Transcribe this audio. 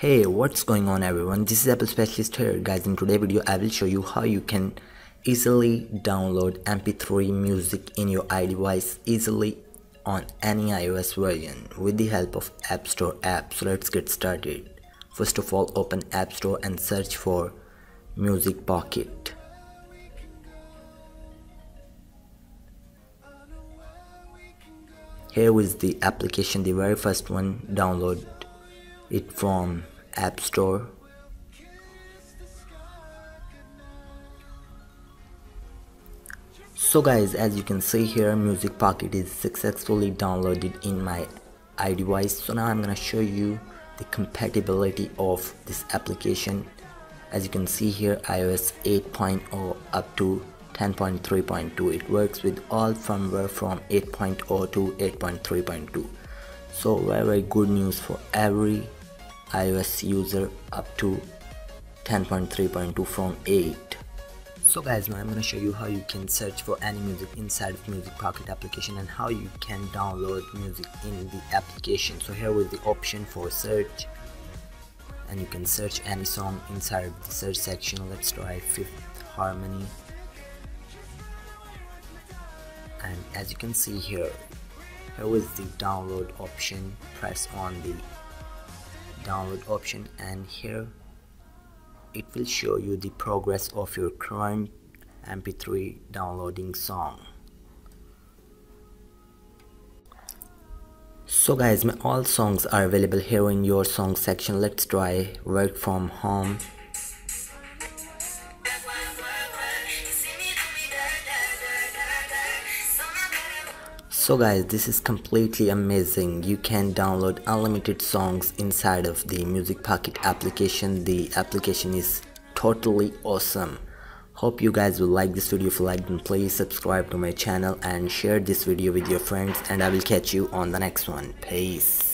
Hey what's going on everyone? This is Apple Specialist here. Guys in today's video I will show you how you can easily download mp3 music in your iDevice easily on any iOS version with the help of App Store app so let's get started. First of all open App Store and search for Music Pocket. Here is the application the very first one. Download it from App Store. So guys as you can see here Music Pocket is successfully downloaded in my iDevice. So now I'm gonna show you the compatibility of this application. As you can see here iOS 8.0 up to 10.3.2 it works with all firmware from 8.0 to 8.3.2 so very good news for every iOS user up to 10.3.2 from 8 so guys now I'm gonna show you how you can search for any music inside of Music Pocket application and how you can download music in the application. So here is the option for search and you can search any song inside the search section. Let's try Fifth Harmony. And as you can see here here is the download option press on the download option and here it will show you the progress of your current mp3 downloading song. So guys my all songs are available here in your song section. Let's try work from home So guys this is completely amazing. You can download unlimited songs inside of the music pocket application. The application is totally awesome. Hope you guys will like this video. If you liked then please subscribe to my channel and share this video with your friends and I will catch you on the next one. Peace